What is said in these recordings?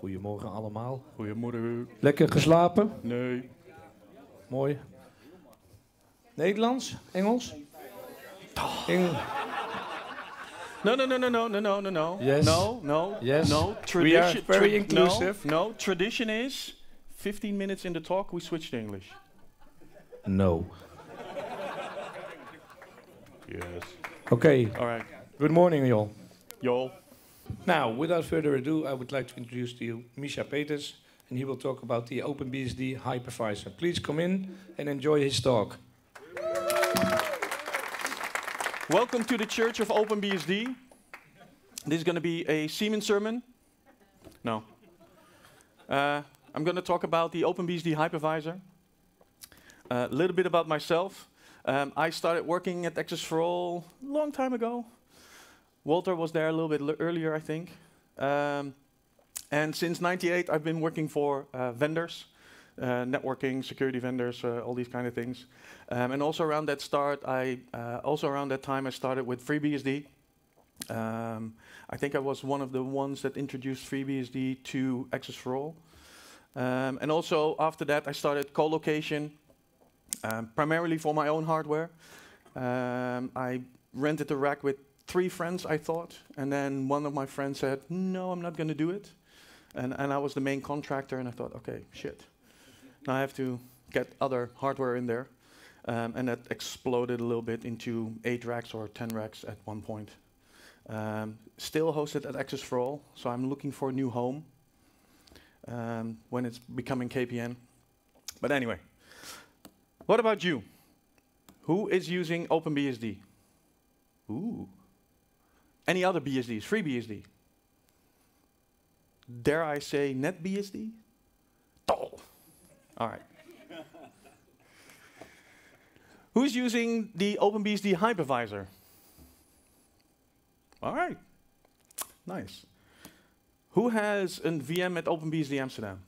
Goedemorgen allemaal. Goedemorgen. Lekker geslapen? Nee. Mooi. Nederlands? Engels? Eng- No, no, no, no, no, no, no, no, no. Yes. No, no. Yes. No. We are Tradition. very inclusive. No, no. Tradition is 15 minutes in the talk, we switch to English. no. Yes. Okay. All right. Good morning, y'all. Y'all. Now, without further ado, I would like to introduce to you Mischa Peters, and he will talk about the OpenBSD hypervisor. Please come in and enjoy his talk. Welcome to the Church of OpenBSD. This is going to be a Siemens sermon. No. Uh, I'm going to talk about the OpenBSD hypervisor. A little bit about myself. Um, I started working at XS4ALL a long time ago. Walter was there a little bit earlier, I think. Um, and since '98, I've been working for uh, vendors, uh, networking, security vendors, uh, all these kind of things. Um, and also around that start, I uh, also around that time I started with FreeBSD. Um, I think I was one of the ones that introduced FreeBSD to XS4ALL. Um, and also after that, I started co-location, um, primarily for my own hardware. Um, I rented a rack with three friends, I thought, and then one of my friends said, "No, I'm not going to do it." And, and I was the main contractor, and I thought, "Okay, shit. Now I have to get other hardware in there." Um, and that exploded a little bit into eight racks or 10 racks at one point. Um, still hosted at XS4ALL, so I'm looking for a new home um, when it's becoming KPN. But anyway, what about you? Who is using OpenBSD? Ooh. Any other BSDs? FreeBSD? Dare I say NetBSD? Oh. All right. Who's using the OpenBSD hypervisor? All right. Nice. Who has a VM at OpenBSD Amsterdam?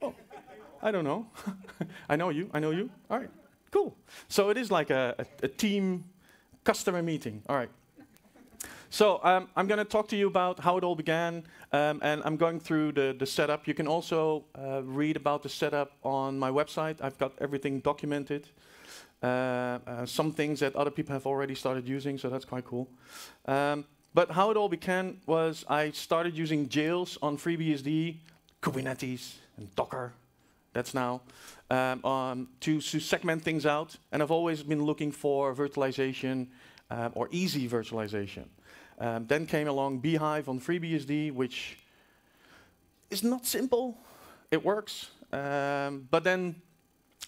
Oh, I don't know. I know you. I know you. All right. Cool. So it is like a, a, a team customer meeting. All right. So um, I'm going to talk to you about how it all began, um, and I'm going through the, the setup. You can also uh, read about the setup on my website. I've got everything documented. Uh, uh, some things that other people have already started using, so that's quite cool. Um, but how it all began was I started using jails on FreeBSD, Kubernetes, and Docker. That's now um, to, to segment things out. And I've always been looking for virtualization um, or easy virtualization. Um, then came along bhyve on FreeBSD, which is not simple. It works. Um, but then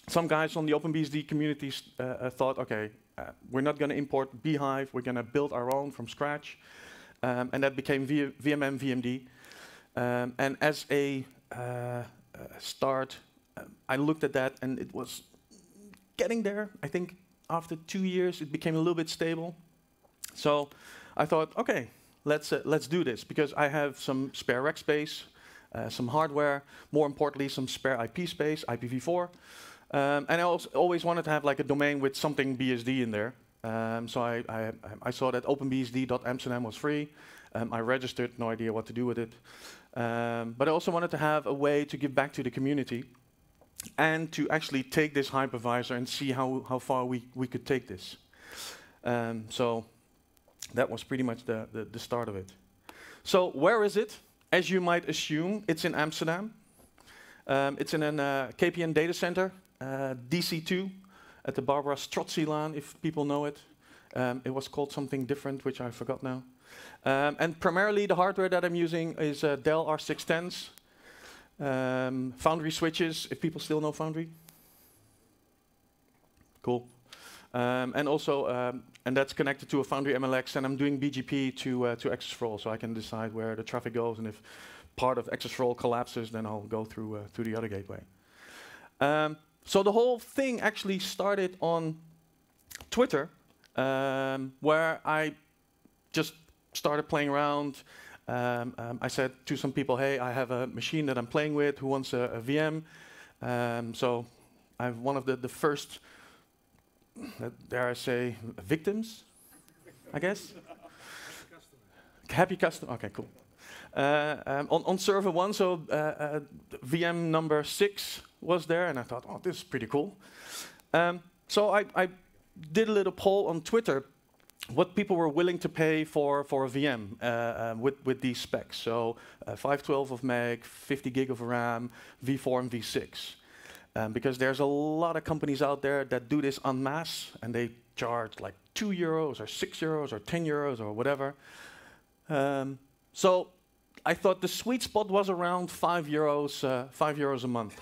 some guys on the OpenBSD community uh, uh, thought, okay, uh, we're not going to import bhyve. We're going to build our own from scratch. Um, and that became v VMM VMD. Um, and as a uh, uh, start, um, I looked at that and it was getting there. I think after two years, it became a little bit stable. So I thought, okay, let's uh, let's do this because I have some spare rack space, uh, some hardware, more importantly, some spare IP space, IPv4, um, and I always wanted to have like a domain with something BSD in there. Um, so I, I I saw that OpenBSD.amsterdam was free. Um, I registered, no idea what to do with it, um, but I also wanted to have a way to give back to the community and to actually take this hypervisor and see how how far we we could take this. Um, so that was pretty much the, the, the start of it. So where is it? As you might assume, it's in Amsterdam. Um, it's in a uh, KPN data center, uh, DC2, at the Barbara Strozzilaan, if people know it. Um, it was called something different, which I forgot now. Um, and primarily the hardware that I'm using is uh, Dell R610s, um, Foundry switches, if people still know Foundry. Cool. Um, and also, um, and that's connected to a Foundry MLX, and I'm doing BGP to uh, to XS4ALL, so I can decide where the traffic goes, and if part of XS4ALL collapses, then I'll go through uh, through the other gateway. Um, so the whole thing actually started on Twitter, um, where I just started playing around. Um, um, I said to some people, "Hey, I have a machine that I'm playing with. Who wants a, a VM?" So I'm one of the, the first dare I say, victims, I guess? Happy customer. Okay, cool. Uh, um, on, on server one, so uh, uh, VM number six was there, and I thought, oh, this is pretty cool. Um, so I, I, did a little poll on Twitter what people were willing to pay for, for a VM um, with, with these specs. So uh, 512 of meg, 50 gig of RAM, V4 and V6. Um, because there's a lot of companies out there that do this en masse, and they charge like 2 euros or 6 euros or 10 euros or whatever. Um, so I thought the sweet spot was around 5 euros, uh, 5 euros a month.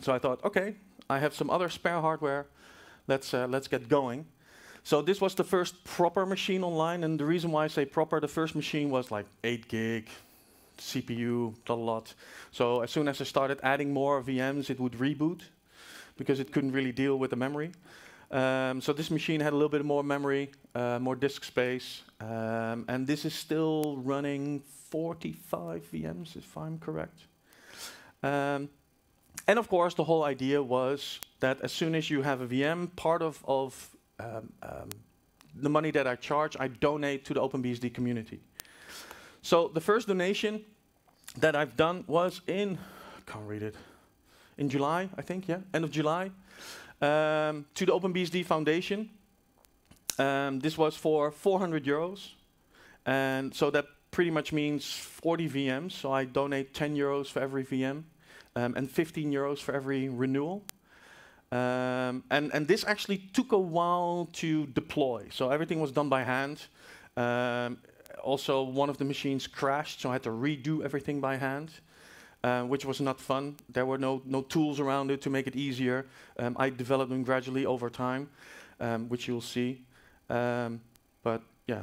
So I thought, okay, I have some other spare hardware. Let's, uh, let's get going. So this was the first proper machine online, and the reason why I say proper, the first machine was like 8 gig, CPU, a lot. So as soon as I started adding more VMs, it would reboot because it couldn't really deal with the memory. Um, so this machine had a little bit more memory, uh, more disk space, um, and this is still running 45 VMs, if I'm correct. Um, and of course, the whole idea was that as soon as you have a VM, part of, of um, um, the money that I charge, I donate to the OpenBSD community. So the first donation that I've done was in, I can't read it, in July, I think, yeah, end of July, um, to the OpenBSD Foundation. Um, this was for 400 euros, and so that pretty much means 40 VMs. So I donate 10 euros for every VM um, and 15 euros for every renewal. Um, and, and this actually took a while to deploy. So everything was done by hand. Um, also, one of the machines crashed, so I had to redo everything by hand, uh, which was not fun. There were no, no tools around it to make it easier. Um, I developed them gradually over time, um, which you'll see. Um, but yeah.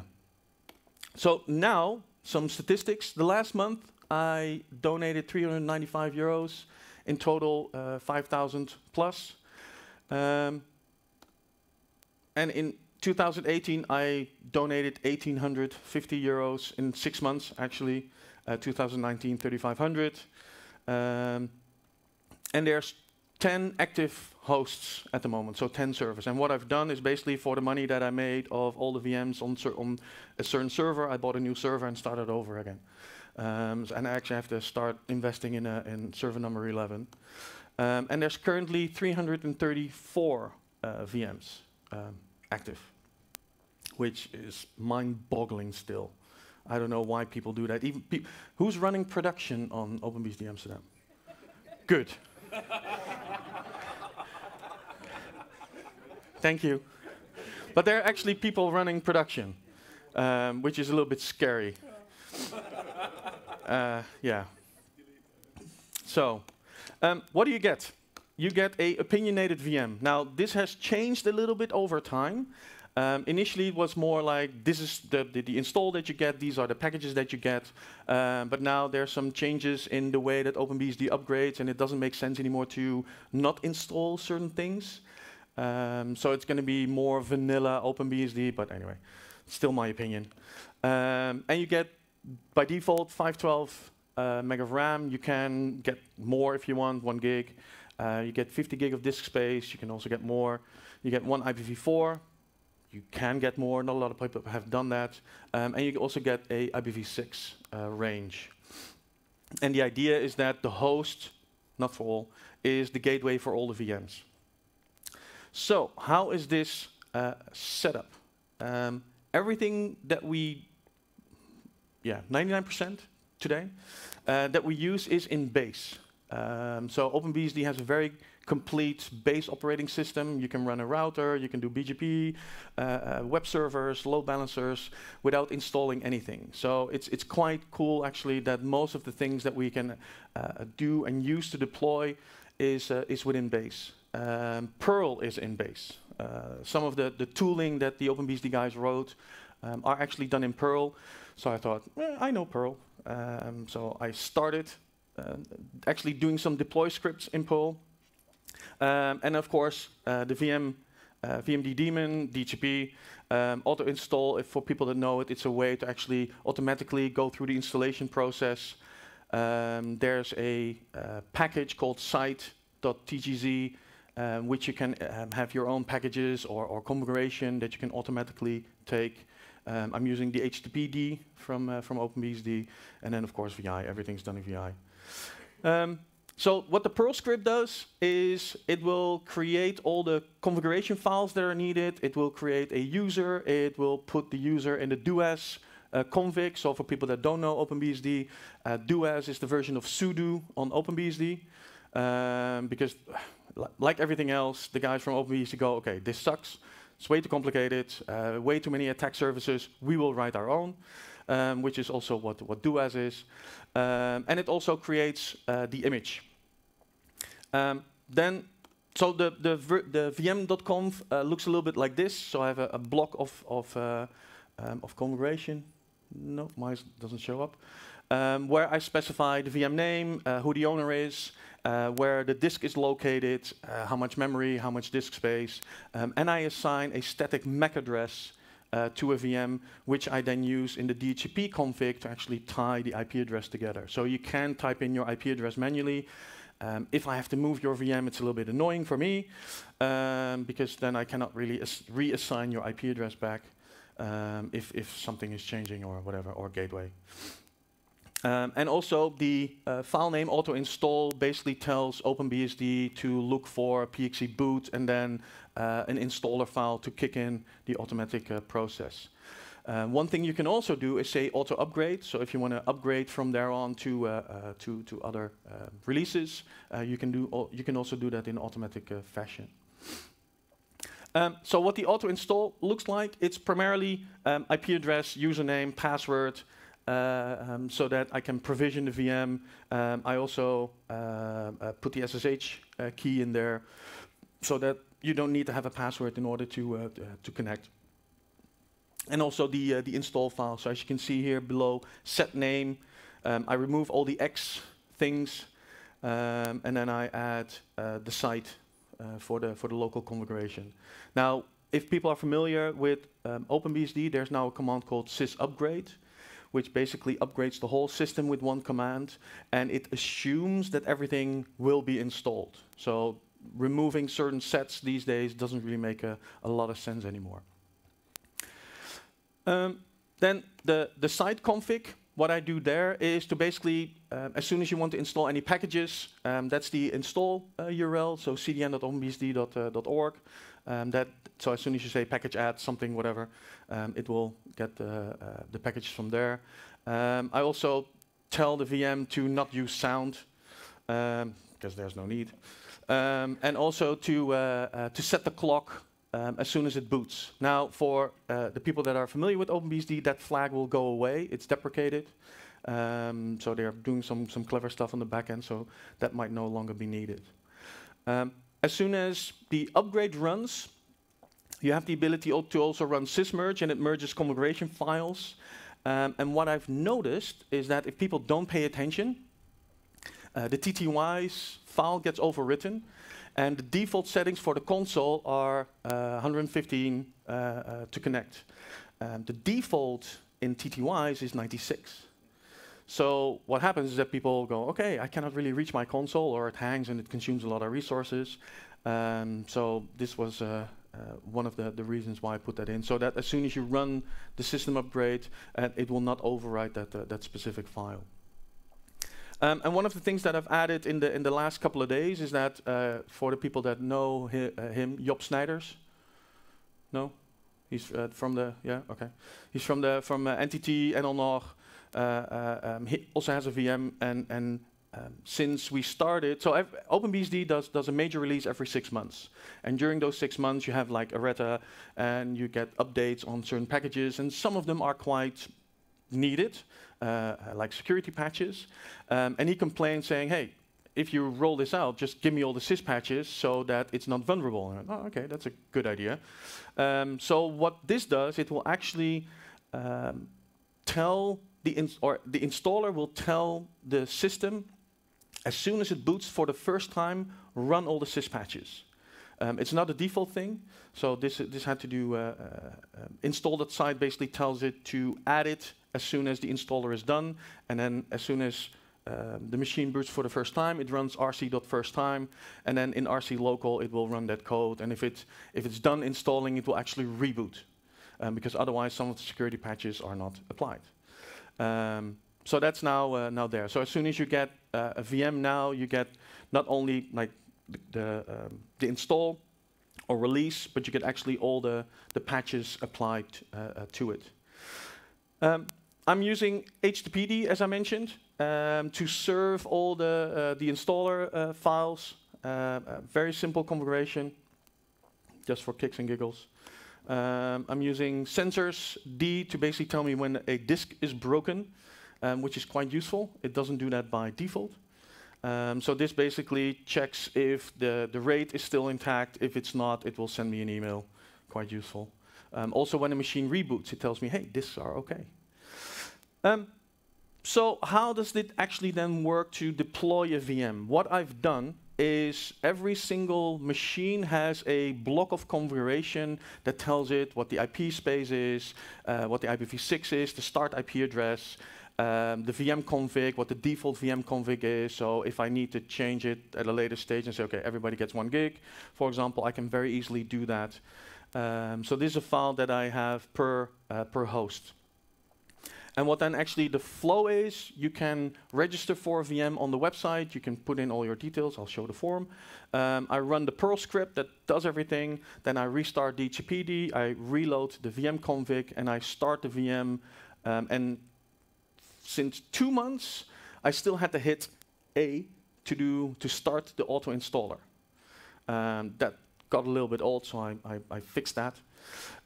So now, some statistics. The last month, I donated 395 euros, in total uh, 5,000 plus. Um, and in 2018, I donated 1,850 euros in six months, actually. Uh, 2019, 3,500. Um, and there's 10 active hosts at the moment, so 10 servers. And what I've done is basically for the money that I made of all the VMs on, on a certain server, I bought a new server and started over again. Um, so and I actually have to start investing in, in server number 11. Um, and there's currently 334 uh, VMs um, active, which is mind-boggling still. I don't know why people do that. Even who's running production on OpenBSD Amsterdam? Good. Thank you. But there are actually people running production, um, which is a little bit scary. uh, yeah. So, um, what do you get? You get a opinionated VM. Now, this has changed a little bit over time. Um, initially, it was more like this is the, the, the, install that you get, these are the packages that you get. Um, but now there's some changes in the way that OpenBSD upgrades, and it doesn't make sense anymore to not install certain things. Um, so it's going to be more vanilla OpenBSD, but anyway, still my opinion. Um, and you get, by default, 512 uh, meg of RAM. You can get more if you want, one gig. Uh, you get 50 gig of disk space. You can also get more. You get one IPv4. You can get more. Not a lot of people have done that. Um, and you also get a IPv6 uh, range. And the idea is that the host, not for all, is the gateway for all the VMs. So how is this uh, set up? Um, everything that we, yeah, 99% today uh, that we use is in base. Um, so OpenBSD has a very complete base operating system. You can run a router, you can do BGP, uh, uh, web servers, load balancers without installing anything. So it's, it's quite cool actually that most of the things that we can uh, do and use to deploy is, uh, is within base. Um, Perl is in base. Uh, some of the, the tooling that the OpenBSD guys wrote um, are actually done in Perl. So I thought, eh, I know Perl. Um, so I started actually doing some deploy scripts in Perl. Um, and of course, uh, the VM, uh, VMD daemon, DHCP, um, auto install, if for people that know it, it's a way to actually automatically go through the installation process. Um, there's a uh, package called site.tgz um, which you can um, have your own packages or, or, configuration that you can automatically take. Um, I'm using the HTTPD from, uh, from OpenBSD, and then of course VI, everything's done in VI. Um, so what the Perl script does is it will create all the configuration files that are needed. It will create a user. It will put the user in the doas uh, config. So for people that don't know OpenBSD, uh, doas is the version of sudo on OpenBSD. Um, because like everything else, the guys from OpenBSD go, okay, this sucks. It's way too complicated, uh, way too many attack services. We will write our own, um, which is also what, what doas is. Um, and it also creates uh, the image. Um, then, so the, the, the vm.conf uh, looks a little bit like this. So I have a, a block of, of, uh, um, of configuration. No, mine doesn't show up. Um, where I specify the VM name, uh, who the owner is, uh, where the disk is located, uh, how much memory, how much disk space, um, and I assign a static MAC address uh, to a VM, which I then use in the DHCP config to actually tie the IP address together. So you can type in your IP address manually, um, if I have to move your VM, it's a little bit annoying for me um, because then I cannot really reassign your IP address back um, if, if something is changing or whatever, or gateway. Um, and also the uh, file name auto install basically tells OpenBSD to look for PXE boot and then uh, an installer file to kick in the automatic uh, process. Um, one thing you can also do is say auto upgrade. So if you want to upgrade from there on to uh, uh, to to other uh, releases, you can do you can also do that in automatic fashion. Um, so what the auto install looks like, it's primarily um, IP address, username, password, um, so that I can provision the VM. Um, I also put the SSH key in there, so that you don't need to have a password in order to to connect and also the, uh, the install file. So as you can see here below, set name, um, I remove all the X things, um, and then I add uh, the site uh, for, the, for the local configuration. Now, if people are familiar with um, OpenBSD, there's now a command called sysupgrade, which basically upgrades the whole system with one command, and it assumes that everything will be installed. So removing certain sets these days doesn't really make a, a lot of sense anymore. Um, then the, the site config, what I do there is to basically, um, as soon as you want to install any packages, um, that's the install uh, URL, so cdn.openbsd.org. Um, that so as soon as you say package add something, whatever, um, it will get the, uh, the packages from there. Um, I also tell the VM to not use sound because there's no need, and also to uh, uh, to set the clock um, as soon as it boots. Now, for uh, the people that are familiar with OpenBSD, that flag will go away. It's deprecated. Um, so they're doing some, some clever stuff on the back end, so that might no longer be needed. As soon as the upgrade runs, you have the ability to also run sysmerge, and it merges configuration files. Um, and what I've noticed is that if people don't pay attention, uh, the TTY's file gets overwritten, and the default settings for the console are uh, 115 uh, uh, to connect. Um, the default in TTYs is 96. So what happens is that people go, okay, I cannot really reach my console, or it hangs and it consumes a lot of resources. Um, so this was uh, uh, one of the, the reasons why I put that in, so that as soon as you run the system upgrade, uh, it will not overwrite that, that specific file. Um, and one of the things that I've added in the in the last couple of days is that uh, for the people that know hi uh, him, Job Snijders. No, he's uh, from the yeah okay. He's from the from uh, NTT and uh, uh, um, he also has a VM and and um, since we started, so OpenBSD does does a major release every six months, and during those six months you have like errata, and you get updates on certain packages, and some of them are quite needed, uh, like security patches. Um, and he complained saying, hey, if you roll this out, just give me all the sys patches so that it's not vulnerable. And oh, okay, that's a good idea. Um, so what this does, it will actually um, tell the or the installer will tell the system as soon as it boots for the first time, run all the sys patches. Um, it's not a default thing, so this this had to do uh, uh, install that site basically tells it to add it as soon as the installer is done, and then as soon as um, the machine boots for the first time, it runs rc.first_time, and then in rc local it will run that code. And if it's if it's done installing, it will actually reboot, um, because otherwise some of the security patches are not applied. Um, so that's now uh, now there. So as soon as you get uh, a VM now, you get not only like the um, the, install or release, but you get actually all the the patches applied uh, uh to it. Um, I'm using HTTPD as I mentioned um, to serve all the uh, the installer uh, files. very simple configuration, just for kicks and giggles. Um, I'm using sensors D to basically tell me when a disk is broken, um, which is quite useful. It doesn't do that by default. Um, so this basically checks if the, the RAID is still intact. If it's not, it will send me an email. Quite useful. Um, also, when a machine reboots, it tells me, hey, disks are okay. Um, so how does it actually then work to deploy a VM? What I've done is every single machine has a block of configuration that tells it what the IP space is, uh, what the IPv6 is, the start IP address, um, the VM config, what the default VM config is. So if I need to change it at a later stage and say, okay, everybody gets one gig, for example, I can very easily do that. Um, so this is a file that I have per, uh, per host. And what then actually the flow is, you can register for a VM on the website, you can put in all your details, I'll show the form. Um, I run the Perl script that does everything, then I restart DHCPD, I reload the VM config, and I start the VM. Um, and since two months, I still had to hit A to do to start the auto installer. Um, that got a little bit old, so I, I, I fixed that.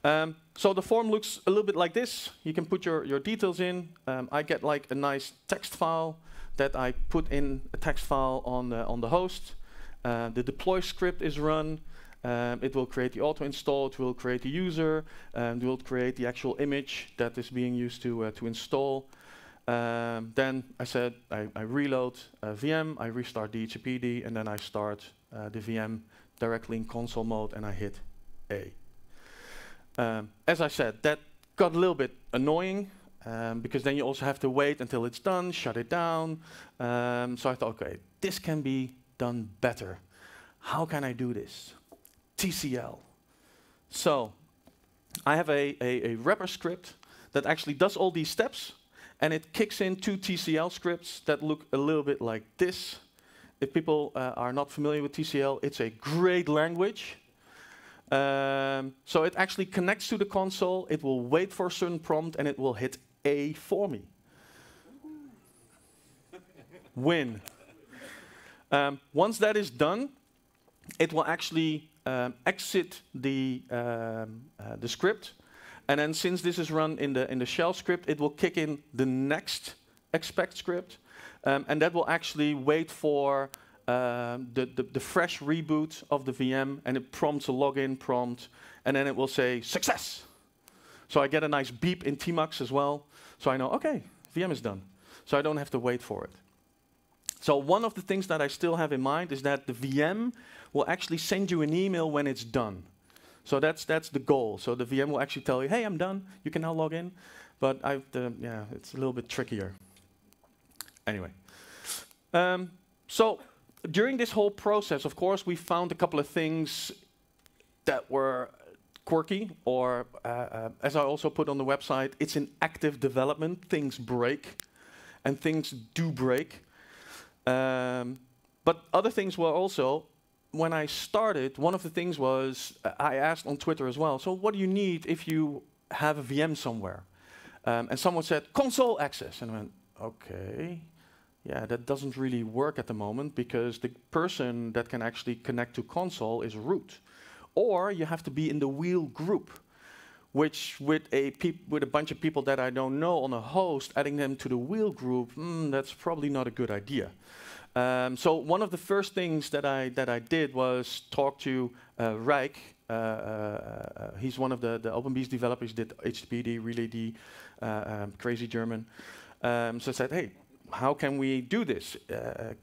Um, so the form looks a little bit like this. You can put your, your details in. Um, I get like a nice text file that I put in a text file on the, on the host. Uh, the deploy script is run. Um, it will create the auto install, it will create the user, and it will create the actual image that is being used to, uh, to install. Um, then I said I, I reload a VM, I restart DHCPD, and then I start uh, the VM directly in console mode and I hit A. Um, as I said, that got a little bit annoying um, because then you also have to wait until it's done, shut it down. Um, so I thought, okay, this can be done better. How can I do this? TCL. So I have a, a, a wrapper script that actually does all these steps and it kicks in two TCL scripts that look a little bit like this. If people uh, are not familiar with TCL, it's a great language. Um, so it actually connects to the console, it will wait for a certain prompt, and it will hit A for me. Win. Um, once that is done, it will actually um, exit the, um, uh, the script. And then since this is run in the, in the shell script, it will kick in the next expect script. Um, and that will actually wait for the, the, the, fresh reboot of the VM and it prompts a login prompt and then it will say success. So I get a nice beep in Tmux as well. So I know, okay, VM is done. So I don't have to wait for it. So one of the things that I still have in mind is that the VM will actually send you an email when it's done. So that's that's the goal. So the VM will actually tell you, hey, I'm done. You can now log in. But I've the, yeah, it's a little bit trickier. Anyway, um, so during this whole process, of course, we found a couple of things that were quirky, or uh, uh, as I also put on the website, it's in active development. Things break, and things do break. Um, but other things were also, when I started, one of the things was, uh, I asked on Twitter as well, so what do you need if you have a VM somewhere? Um, and someone said, console access. And I went, okay, yeah, that doesn't really work at the moment because the person that can actually connect to console is root. Or you have to be in the wheel group, which with a, with a bunch of people that I don't know on a host, adding them to the wheel group, mm, that's probably not a good idea. Um, so one of the first things that I, that I did was talk to uh, Reyk. Uh, uh, he's one of the, the OpenBSD developers, did HTTPD, RelayD, uh, um, crazy German. Um, so I said, hey, how can we do this? Uh,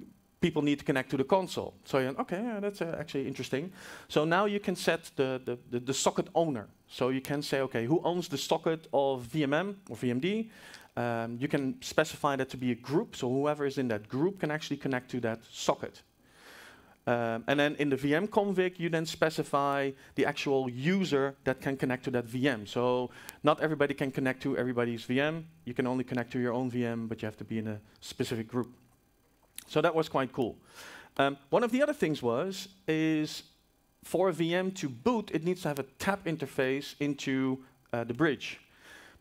people need to connect to the console. So okay, yeah, that's uh, actually interesting. So now you can set the, the, the, the, socket owner. So you can say, okay, who owns the socket of VMM or VMD? Um, you can specify that to be a group, so whoever is in that group can actually connect to that socket. Um, and then in the VM config, you then specify the actual user that can connect to that VM. So not everybody can connect to everybody's VM. You can only connect to your own VM, but you have to be in a specific group. So that was quite cool. Um, one of the other things was, is for a VM to boot, it needs to have a tap interface into uh, the bridge.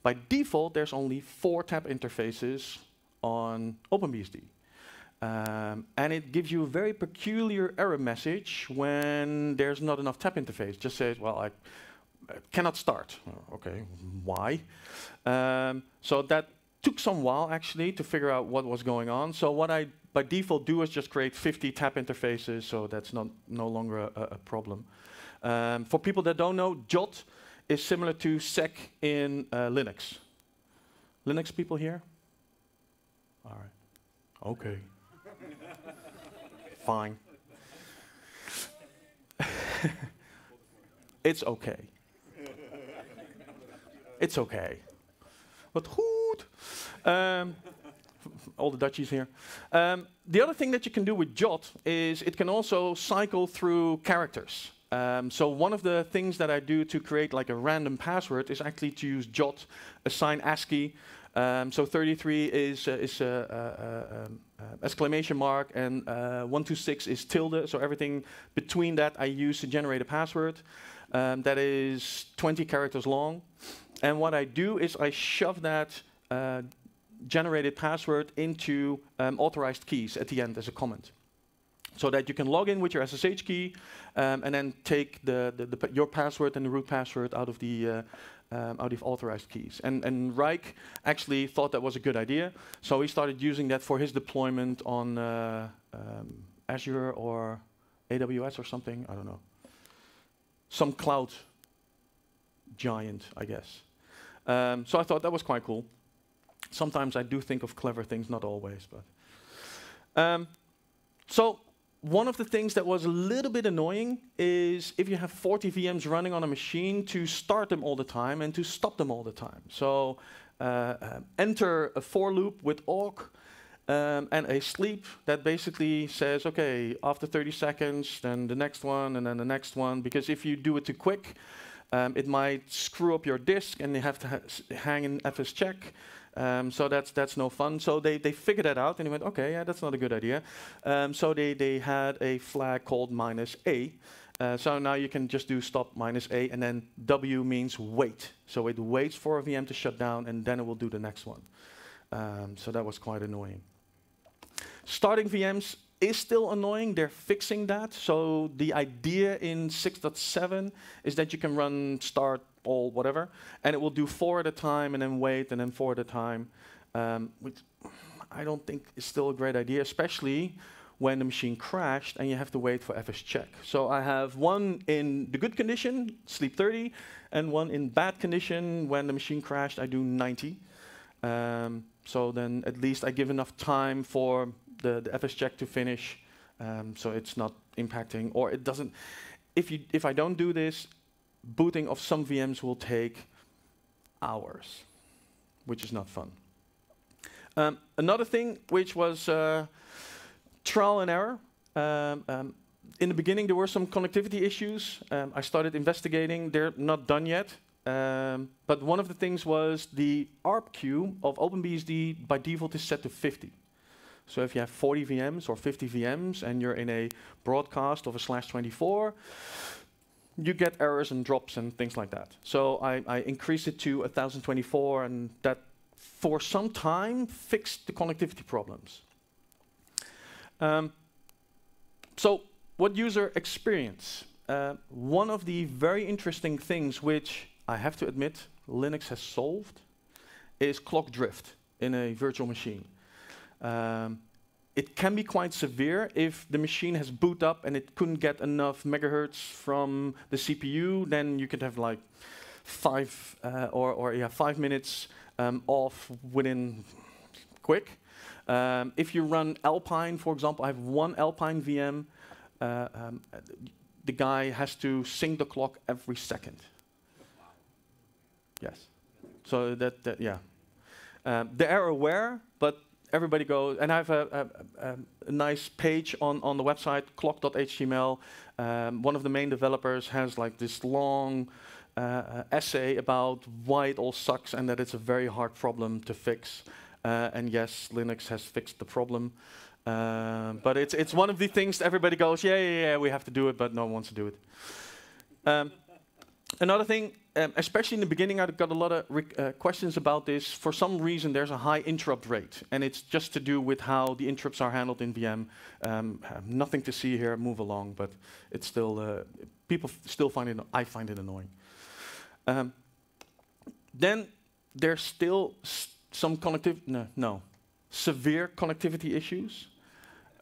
By default, there's only four tap interfaces on OpenBSD. Um, and it gives you a very peculiar error message when there's not enough tap interface. Just says, well, I cannot start. Oh, okay, why? Um, so that took some while actually to figure out what was going on. So what I by default do is just create 50 tap interfaces, so that's not no longer a, a problem. Um, for people that don't know, JOT is similar to seq in uh, Linux. Linux people here? All right. Okay. Fine. it's okay. it's okay. But goed. Um, all the Dutchies here. Um, the other thing that you can do with JOT is it can also cycle through characters. Um, so one of the things that I do to create like a random password is actually to use JOT, assign ASCII. Um, so 33 is, uh, is uh, uh, um, uh, exclamation mark and uh, 126 is tilde. So everything between that I use to generate a password. Um, that is 20 characters long. And what I do is I shove that uh, generated password into um, authorized keys at the end as a comment. So that you can log in with your SSH key um, and then take the, the, the your password and the root password out of the um, out of authorized keys. And, and Reyk actually thought that was a good idea, so he started using that for his deployment on uh, um, Azure or AWS or something. I don't know. Some cloud giant, I guess. Um, so I thought that was quite cool. Sometimes I do think of clever things, not always, but. Um, so one of the things that was a little bit annoying is if you have 40 VMs running on a machine to start them all the time and to stop them all the time. So uh, uh, enter a for loop with awk um, and a sleep that basically says, okay, after 30 seconds, then the next one, and then the next one. Because if you do it too quick, um, it might screw up your disk and you have to ha hang in fscheck. Um, so that's that's no fun. So they they figured that out and they went, okay, yeah, that's not a good idea. Um, so they they had a flag called minus a. Uh, so now you can just do stop minus a, and then w means wait. So it waits for a VM to shut down, and then it will do the next one. Um, so that was quite annoying. Starting VMs is still annoying. They're fixing that. So the idea in 6.7 is that you can run start all whatever, and it will do four at a time and then wait and then four at a time, um, which I don't think is still a great idea, especially when the machine crashed and you have to wait for FS check. So I have one in the good condition, sleep 30, and one in bad condition, when the machine crashed, I do 90. Um, so then at least I give enough time for the, the fscheck to finish, um, so it's not impacting, or it doesn't, if, you, if I don't do this, booting of some VMs will take hours, which is not fun. Um, another thing which was uh, trial and error. Um, um, in the beginning, there were some connectivity issues. Um, I started investigating. They're not done yet. Um, but one of the things was the ARP queue of OpenBSD by default is set to 50. So if you have 40 VMs or 50 VMs and you're in a broadcast of a slash 24, you get errors and drops and things like that. So I, I increased it to 1024 and that for some time fixed the connectivity problems. Um, so what user experience? Uh, one of the very interesting things which I have to admit Linux has solved is clock drift in a virtual machine. Um, it can be quite severe if the machine has boot up and it couldn't get enough megahertz from the CPU. Then you could have like five uh, or, or yeah five minutes um, off within quick. Um, if you run Alpine, for example, I have one Alpine VM. Uh, um, the guy has to sync the clock every second. Yes. So that, that yeah. Um, they are aware, but everybody goes, and I have a, a, a, a nice page on, on the website, clock.html. Um, one of the main developers has like this long uh, uh, essay about why it all sucks and that it's a very hard problem to fix. Uh, and yes, Linux has fixed the problem. Um, but it's, it's one of the things everybody goes, yeah, yeah, yeah, we have to do it, but no one wants to do it. Um, another thing, um, especially in the beginning, I got a lot of uh, questions about this. For some reason, there's a high interrupt rate, and it's just to do with how the interrupts are handled in VM. Um, nothing to see here, move along, but it's still, uh, people still find it, I find it annoying. Um, then there's still some connectivity, no, no, severe connectivity issues.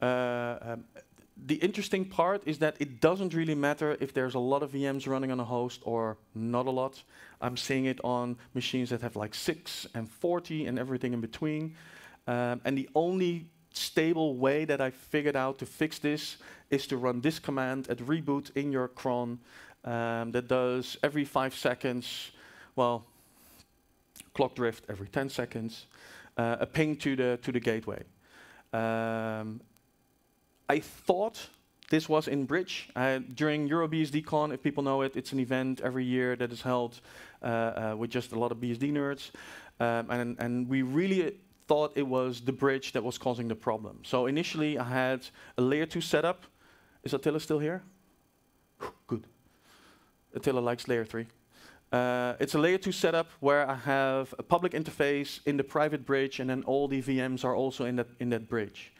Uh, um, the interesting part is that it doesn't really matter if there's a lot of VMs running on a host or not a lot. I'm seeing it on machines that have like 6 and 40 and everything in between. Um, and the only stable way that I figured out to fix this is to run this command at reboot in your cron um, that does every 5 seconds, well, clock drift every 10 seconds, uh, a ping to the, to the gateway. Um, I thought this was in Bridge uh, during EuroBSDCon. If people know it, it's an event every year that is held uh, uh, with just a lot of BSD nerds, um, and and we really thought it was the bridge that was causing the problem. So initially, I had a layer two setup. Is Attila still here? Good. Attila likes layer three. Uh, it's a layer 2 setup where I have a public interface in the private bridge and then all the VMs are also in that, in that bridge.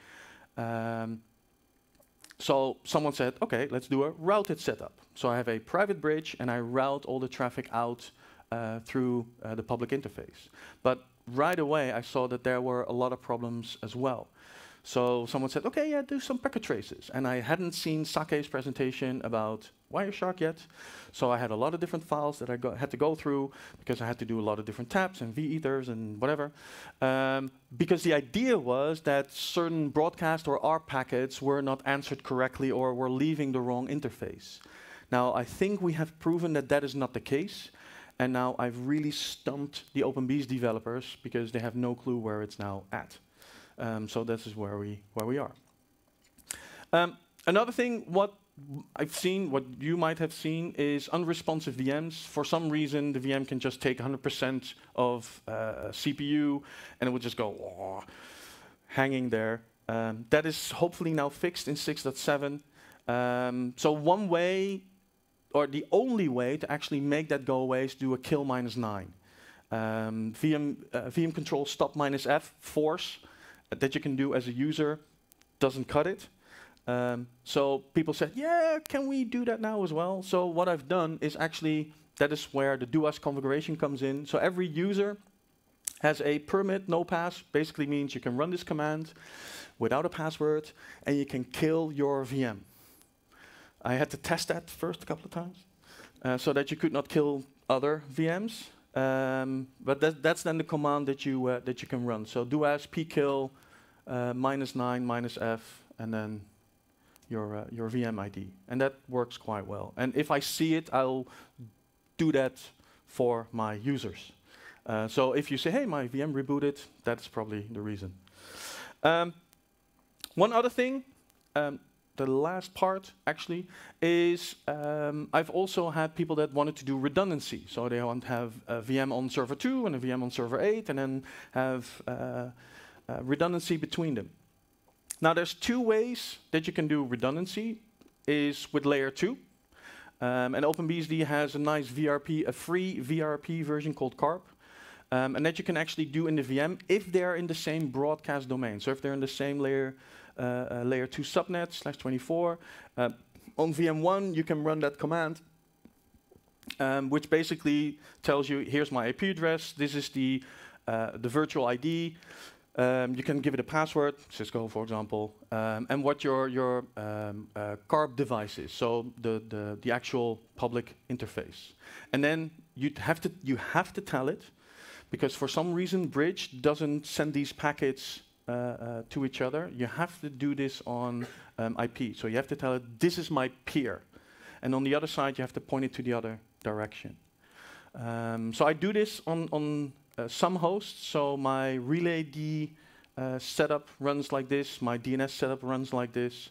Um, so someone said, okay, let's do a routed setup. So I have a private bridge and I route all the traffic out uh, through uh, the public interface. But right away I saw that there were a lot of problems as well. So someone said, okay, yeah, do some packet traces. And I hadn't seen Sake's presentation about Wireshark yet. So I had a lot of different files that I had to go through because I had to do a lot of different tabs and vethers and whatever. Um, because the idea was that certain broadcast or R packets were not answered correctly or were leaving the wrong interface. Now, I think we have proven that that is not the case. And now I've really stumped the OpenBSD developers because they have no clue where it's now at. Um, so this is where we where we are. Um, another thing, what I've seen, what you might have seen, is unresponsive VMs. For some reason, the VM can just take 100% of uh, CPU, and it will just go oh, hanging there. Um, that is hopefully now fixed in 6.7. Um, so one way, or the only way to actually make that go away is do a kill minus 9. Um, VM, uh, VM control stop minus F force that you can do as a user doesn't cut it. Um, so people said, yeah, can we do that now as well? So what I've done is actually, that is where the doas configuration comes in. So every user has a permit, no pass, basically means you can run this command without a password and you can kill your VM. I had to test that first a couple of times uh, so that you could not kill other VMs. Um, but that, that's then the command that you uh, that you can run. So doas pkill uh, minus nine minus f, and then your uh, your VM ID, and that works quite well. And if I see it, I'll do that for my users. Uh, so if you say, "Hey, my VM rebooted," that's probably the reason. Um, one other thing. Um, the last part actually is um, I've also had people that wanted to do redundancy. So they want to have a VM on server 2 and a VM on server 8 and then have uh, uh, redundancy between them. Now there's two ways that you can do redundancy is with layer 2. Um, and OpenBSD has a nice VRP, a free VRP version called CARP. Um, and that you can actually do in the VM if they're in the same broadcast domain. So if they're in the same layer uh, uh, layer 2 subnet slash 24. Uh, on VM1, you can run that command, um, which basically tells you, here's my IP address, this is the, the virtual ID, um, you can give it a password, Cisco, for example, um, and what your your um, uh, CARP device is, so the, the the actual public interface. And then you have to you have to tell it, because for some reason Bridge doesn't send these packets uh, uh, to each other, you have to do this on um, IP. So you have to tell it, this is my peer. And on the other side, you have to point it to the other direction. Um, so I do this on, on uh, some hosts. So my RelayD uh, setup runs like this. My DNS setup runs like this.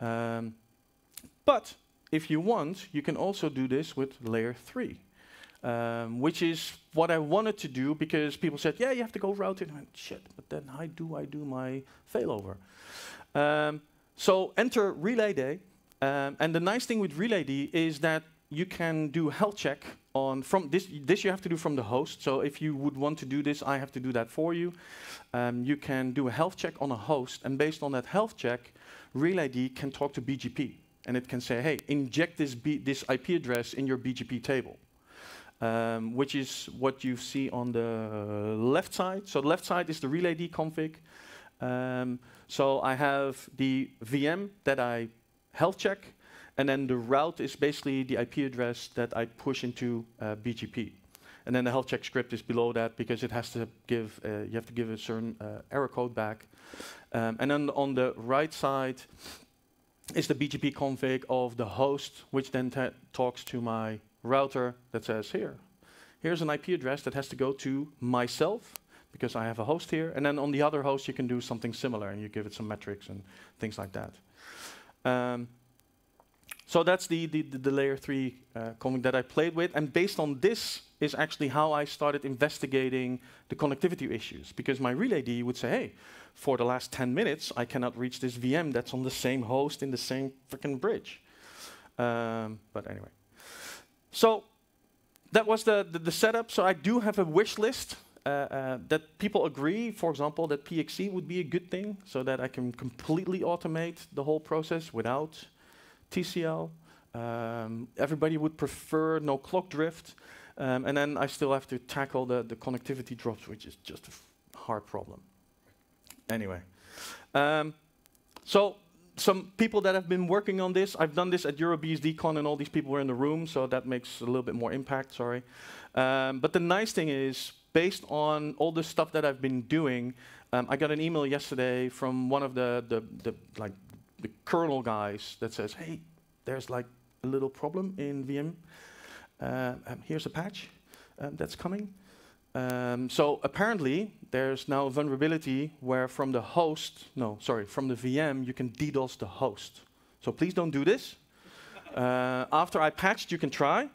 Um, but if you want, you can also do this with layer 3. Um, which is what I wanted to do because people said, yeah, you have to go route it. I went, shit, but then how do I do my failover? Um, so enter RelayD. Um, and the nice thing with RelayD is that you can do health check on from this. This you have to do from the host. So if you would want to do this, I have to do that for you. Um, you can do a health check on a host, and based on that health check, RelayD can talk to BGP, and it can say, hey, inject this, this IP address in your BGP table um, which is what you see on the left side. So the left side is the RelayD config. Um, so I have the VM that I health check, and then the route is basically the IP address that I push into uh, BGP. And then the health check script is below that because it has to give, uh, you have to give a certain uh, error code back. Um, and then on the right side is the BGP config of the host, which then talks to my router that says, here, here's an IP address that has to go to myself because I have a host here. And then on the other host, you can do something similar and you give it some metrics and things like that. Um, so that's the, the, the, layer three uh, config that I played with. And based on this is actually how I started investigating the connectivity issues. Because my RelayD would say, hey, for the last 10 minutes, I cannot reach this VM that's on the same host in the same freaking bridge. Um, but anyway. So that was the, the, the, setup. So I do have a wish list uh, uh, that people agree, for example, that PXE would be a good thing so that I can completely automate the whole process without TCL. Um, everybody would prefer no clock drift. Um, and then I still have to tackle the, the connectivity drops, which is just a hard problem. Anyway. Um, so some people that have been working on this. I've done this at EuroBSDCon and all these people were in the room, so that makes a little bit more impact, sorry. Um, but the nice thing is, based on all the stuff that I've been doing, um, I got an email yesterday from one of the, the, the, like, the kernel guys that says, hey, there's like a little problem in VM. Uh, um, here's a patch um, that's coming. Um, so apparently, there's now a vulnerability where from the host, no, sorry, from the VM, you can DDoS the host. So please don't do this. uh, after I patched, you can try.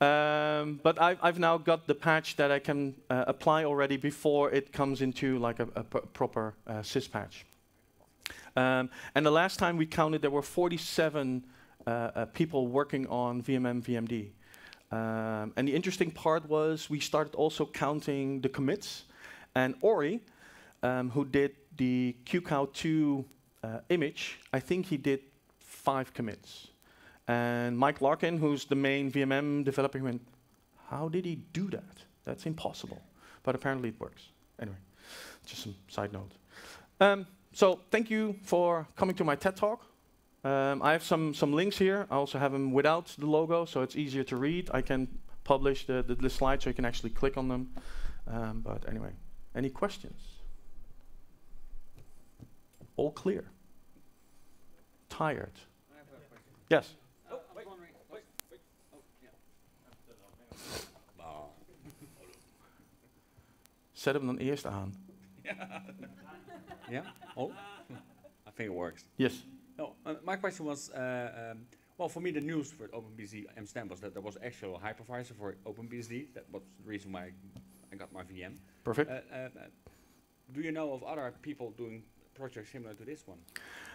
Um, but I've, I've, now got the patch that I can uh, apply already before it comes into like a, a proper uh, syspatch. Um, and the last time we counted, there were 47 uh, uh, people working on VMM VMD. Um, and the interesting part was we started also counting the commits. And Ori, um, who did the QCOW2 uh, image, I think he did five commits. And Mike Larkin, who's the main VMM developer, went, how did he do that? That's impossible. But apparently it works. Anyway, just some side note. Um, so thank you for coming to my TED Talk. Um, I have some, some links here. I also have them without the logo, so it's easier to read. I can publish the, the, the slides so you can actually click on them. Um, but anyway, any questions? All clear? Tired? Yes? Oh, wait, wait, wait, oh, yeah. Zet hem dan eerst aan. yeah? Oh, I think it works. Yes. No, uh, my question was, uh, um, well, for me, the news for OpenBSD Amsterdam was that there was actual hypervisor for OpenBSD. That was the reason why I got my VM. Perfect. Uh, uh, uh, do you know of other people doing projects similar to this one,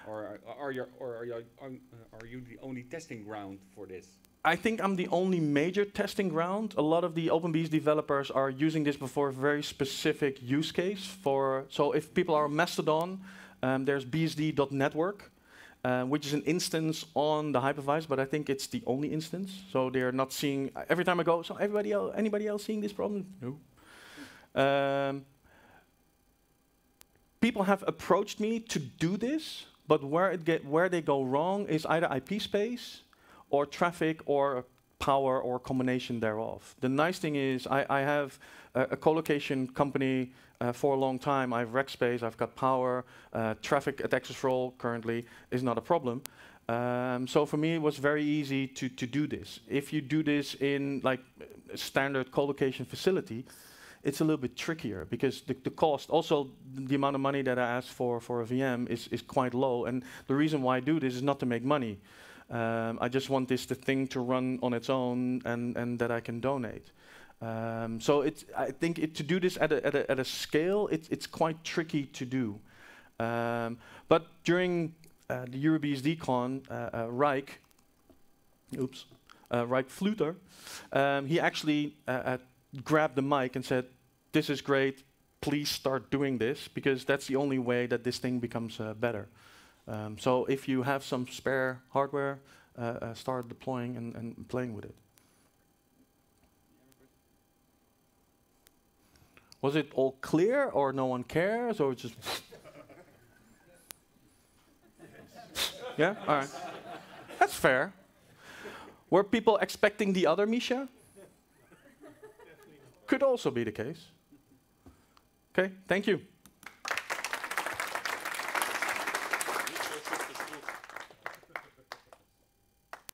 or are, are you or are you are you the only testing ground for this? I think I'm the only major testing ground. A lot of the OpenBSD developers are using this for a very specific use case. For so if people are Mastodon, um, there's BSD.network, uh, which is an instance on the hypervisor, but I think it's the only instance. So they're not seeing, every time I go, so everybody else, anybody else seeing this problem? No. Um, people have approached me to do this, but where, it get, where they go wrong is either IP space or traffic or power or combination thereof. The nice thing is I, I have a, a colocation company uh, for a long time. I have rack space, I've got power, uh, traffic at XS4ALL currently is not a problem. Um, so for me, it was very easy to, to do this. If you do this in like a standard co-location facility, it's a little bit trickier because the, the cost, also the amount of money that I ask for for a VM is, is quite low. And the reason why I do this is not to make money. Um, I just want this the thing to run on its own and, and that I can donate. Um, so it's, I think it, to do this at a, at a, at a scale, it, it's quite tricky to do. Um, but during uh, the EuroBSDCon, uh, uh, Reyk, oops, uh, Reyk Floeter, um, he actually uh, uh, grabbed the mic and said, this is great, please start doing this, because that's the only way that this thing becomes better. Um, so if you have some spare hardware, uh, uh, start deploying and, and playing with it. Was it all clear, or no one cares, or just... yeah? All right. That's fair. Were people expecting the other Misha? Could also be the case. Okay, thank you.